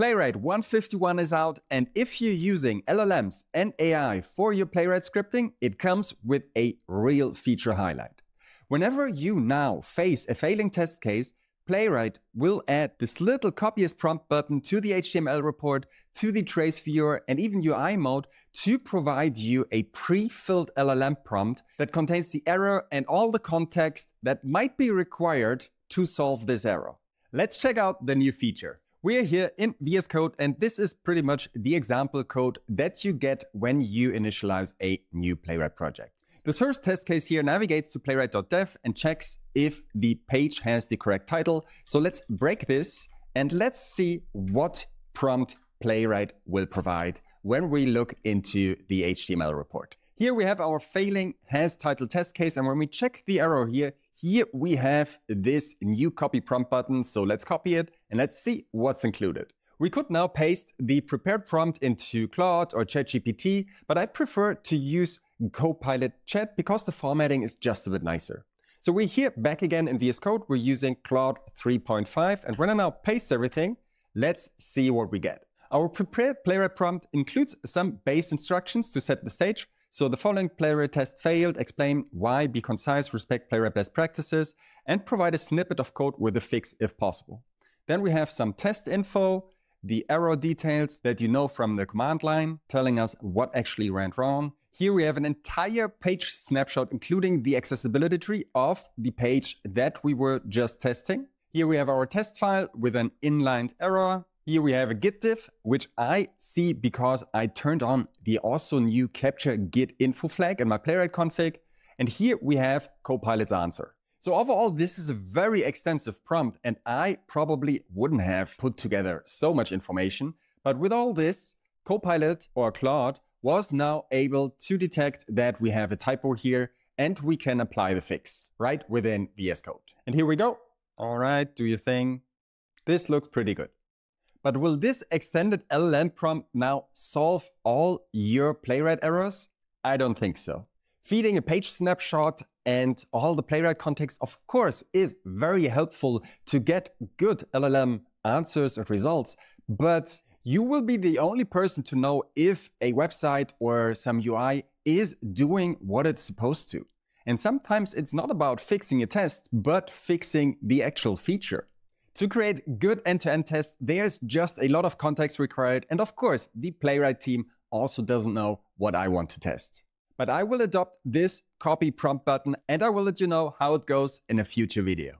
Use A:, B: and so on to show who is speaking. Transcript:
A: Playwright 151 is out, and if you're using LLMs and AI for your Playwright scripting, it comes with a real feature highlight. Whenever you now face a failing test case, Playwright will add this little copy as prompt button to the HTML report, to the trace viewer, and even UI mode to provide you a pre-filled LLM prompt that contains the error and all the context that might be required to solve this error. Let's check out the new feature. We are here in VS Code, and this is pretty much the example code that you get when you initialize a new Playwright project. This first test case here navigates to playwright.dev and checks if the page has the correct title. So let's break this and let's see what prompt Playwright will provide when we look into the HTML report. Here we have our failing has title test case. And when we check the error here, here we have this new copy prompt button. So let's copy it and let's see what's included. We could now paste the prepared prompt into Claude or ChatGPT, but I prefer to use Copilot Chat because the formatting is just a bit nicer. So we're here back again in VS Code. We're using Claude 3.5. And when I now paste everything, let's see what we get. Our prepared playwright prompt includes some base instructions to set the stage. So the following playwright test failed, explain why, be concise, respect playwright best practices, and provide a snippet of code with a fix if possible. Then we have some test info, the error details that you know from the command line, telling us what actually went wrong. Here we have an entire page snapshot, including the accessibility tree of the page that we were just testing. Here we have our test file with an inlined error. Here we have a git diff, which I see because I turned on the also new capture git info flag in my playwright config. And here we have Copilot's answer. So overall, this is a very extensive prompt and I probably wouldn't have put together so much information. But with all this, Copilot or Claude was now able to detect that we have a typo here and we can apply the fix right within VS Code. And here we go. All right, do your thing. This looks pretty good. But will this extended LLM prompt now solve all your playwright errors? I don't think so. Feeding a page snapshot and all the playwright context, of course, is very helpful to get good LLM answers and results. But you will be the only person to know if a website or some UI is doing what it's supposed to. And sometimes it's not about fixing a test, but fixing the actual feature. To create good end-to-end tests, there's just a lot of context required. And of course, the Playwright team also doesn't know what I want to test. But I will adopt this copy prompt button and I will let you know how it goes in a future video.